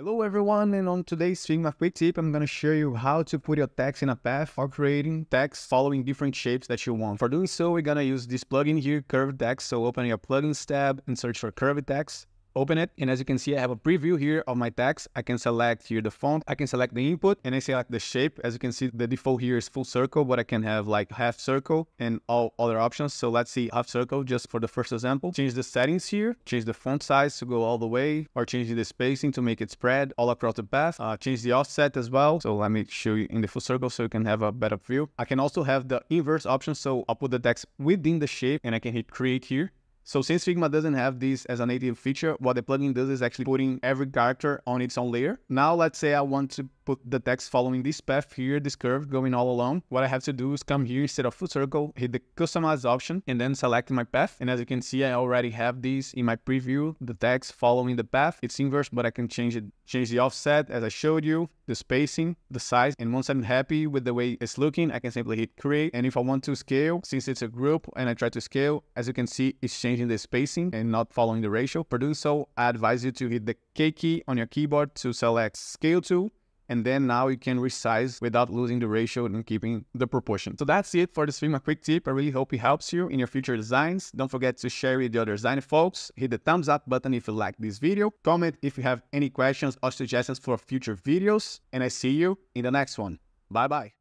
Hello everyone and on today's Figma quick tip I'm to show you how to put your text in a path or creating text following different shapes that you want. For doing so we're to use this plugin here curved text so open your plugins tab and search for curved text open it. And as you can see, I have a preview here of my text. I can select here the font, I can select the input and I select the shape. As you can see, the default here is full circle, but I can have like half circle and all other options. So let's see half circle just for the first example. Change the settings here, change the font size to go all the way or change the spacing to make it spread all across the path. Uh, change the offset as well. So let me show you in the full circle so you can have a better view. I can also have the inverse option. So I'll put the text within the shape and I can hit create here. So since Figma doesn't have this as a native feature, what the plugin does is actually putting every character on its own layer. Now let's say I want to put the text following this path here, this curve going all along. What I have to do is come here instead of full circle, hit the customize option and then select my path. And as you can see, I already have these in my preview, the text following the path. It's inverse, but I can change it, change the offset as I showed you, the spacing, the size. And once I'm happy with the way it's looking, I can simply hit create. And if I want to scale, since it's a group and I try to scale, as you can see, it's changing the spacing and not following the ratio. For doing so, I advise you to hit the K key on your keyboard to select scale tool and then now you can resize without losing the ratio and keeping the proportion. So that's it for this Figma quick tip. I really hope it helps you in your future designs. Don't forget to share with the other designer folks. Hit the thumbs up button if you like this video. Comment if you have any questions or suggestions for future videos. And I see you in the next one. Bye bye.